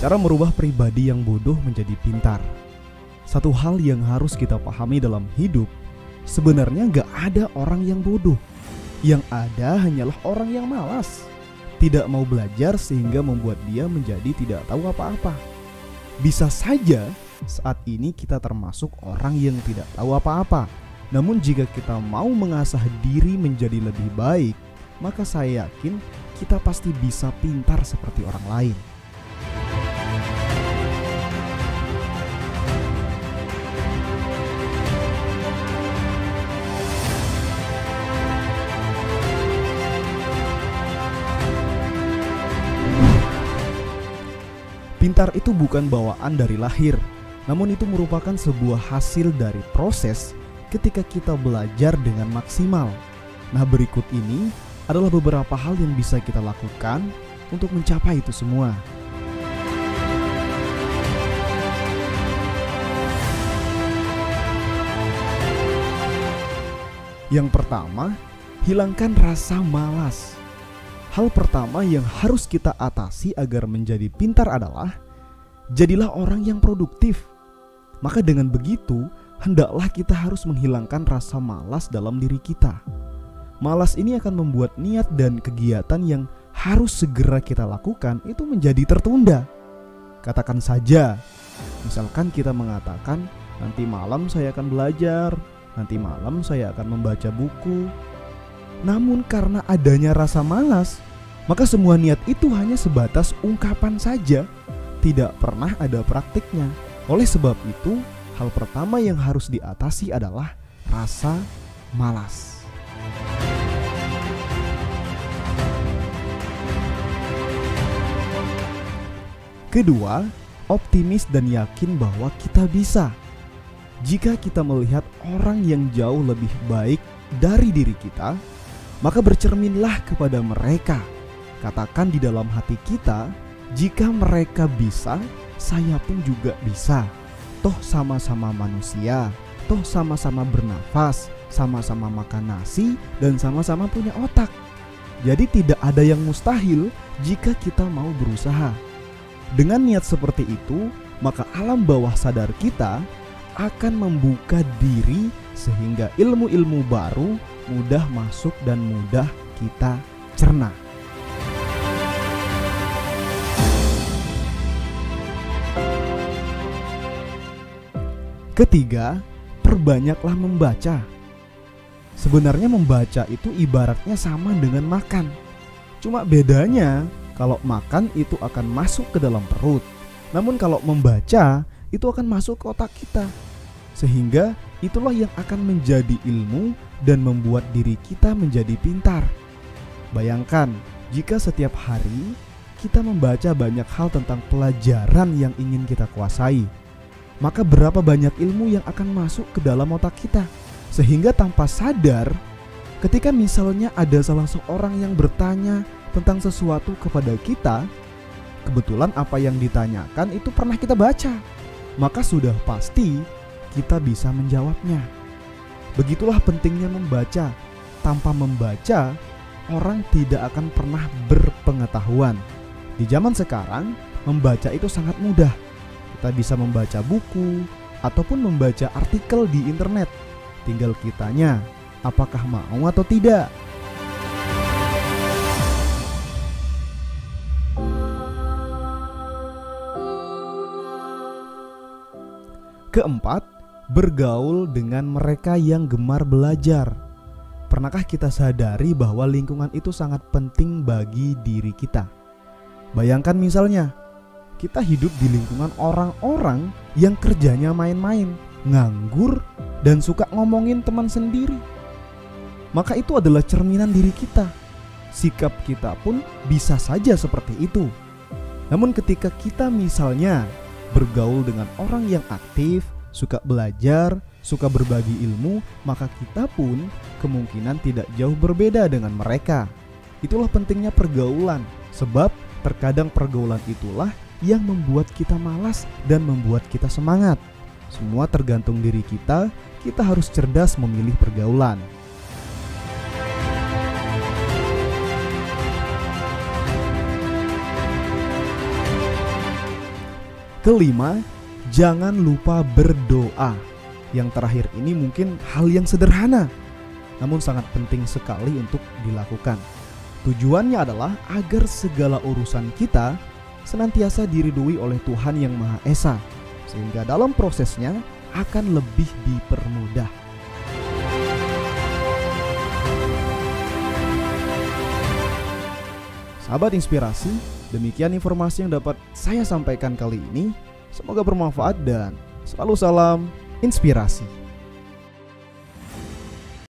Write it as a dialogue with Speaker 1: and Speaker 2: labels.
Speaker 1: Cara merubah pribadi yang bodoh menjadi pintar. Satu hal yang harus kita pahami dalam hidup, sebenarnya gak ada orang yang bodoh. Yang ada hanyalah orang yang malas. Tidak mau belajar sehingga membuat dia menjadi tidak tahu apa-apa. Bisa saja saat ini kita termasuk orang yang tidak tahu apa-apa. Namun jika kita mau mengasah diri menjadi lebih baik, maka saya yakin kita pasti bisa pintar seperti orang lain. Pintar itu bukan bawaan dari lahir, namun itu merupakan sebuah hasil dari proses ketika kita belajar dengan maksimal. Nah, berikut ini adalah beberapa hal yang bisa kita lakukan untuk mencapai itu semua. Yang pertama, hilangkan rasa malas. Hal pertama yang harus kita atasi agar menjadi pintar adalah jadilah orang yang produktif. Maka dengan begitu, hendaklah kita harus menghilangkan rasa malas dalam diri kita. Malas ini akan membuat niat dan kegiatan yang harus segera kita lakukan itu menjadi tertunda. Katakan saja, misalkan kita mengatakan nanti malam saya akan belajar, nanti malam saya akan membaca buku, namun karena adanya rasa malas, maka semua niat itu hanya sebatas ungkapan saja, tidak pernah ada praktiknya. Oleh sebab itu, hal pertama yang harus diatasi adalah rasa malas. Kedua, optimis dan yakin bahwa kita bisa. Jika kita melihat orang yang jauh lebih baik dari diri kita, maka bercerminlah kepada mereka. Katakan di dalam hati kita, jika mereka bisa, saya pun juga bisa. Toh sama-sama manusia, toh sama-sama bernafas, sama-sama makan nasi, dan sama-sama punya otak. Jadi tidak ada yang mustahil jika kita mau berusaha. Dengan niat seperti itu, maka alam bawah sadar kita akan membuka diri sehingga ilmu-ilmu baru mudah masuk dan mudah kita cerna. Ketiga, perbanyaklah membaca. Sebenarnya membaca itu ibaratnya sama dengan makan. Cuma bedanya kalau makan itu akan masuk ke dalam perut. Namun kalau membaca itu akan masuk ke otak kita. Sehingga itulah yang akan menjadi ilmu dan membuat diri kita menjadi pintar. Bayangkan jika setiap hari kita membaca banyak hal tentang pelajaran yang ingin kita kuasai, maka berapa banyak ilmu yang akan masuk ke dalam otak kita, sehingga tanpa sadar, ketika misalnya ada salah seorang yang bertanya tentang sesuatu kepada kita, kebetulan apa yang ditanyakan itu pernah kita baca, maka sudah pasti kita bisa menjawabnya. Begitulah pentingnya membaca. Tanpa membaca, orang tidak akan pernah berpengetahuan. Di zaman sekarang, membaca itu sangat mudah. Kita bisa membaca buku ataupun membaca artikel di internet. Tinggal kitanya, apakah mau atau tidak. Keempat, bergaul dengan mereka yang gemar belajar. Pernahkah kita sadari bahwa lingkungan itu sangat penting bagi diri kita? Bayangkan misalnya, kita hidup di lingkungan orang-orang yang kerjanya main-main, nganggur, dan suka ngomongin teman sendiri. Maka itu adalah cerminan diri kita. Sikap kita pun bisa saja seperti itu. Namun ketika kita misalnya bergaul dengan orang yang aktif, suka belajar, suka berbagi ilmu, maka kita pun kemungkinan tidak jauh berbeda dengan mereka. Itulah pentingnya pergaulan, sebab terkadang pergaulan itulah yang membuat kita malas dan membuat kita semangat. Semua tergantung diri kita, kita harus cerdas memilih pergaulan. Kelima, jangan lupa berdoa. Yang terakhir ini mungkin hal yang sederhana, namun sangat penting sekali untuk dilakukan. Tujuannya adalah agar segala urusan kita senantiasa diridui oleh Tuhan Yang Maha Esa, sehingga dalam prosesnya akan lebih dipermudah. Sahabat inspirasi, demikian informasi yang dapat saya sampaikan kali ini. Semoga bermanfaat dan selalu salam inspirasi.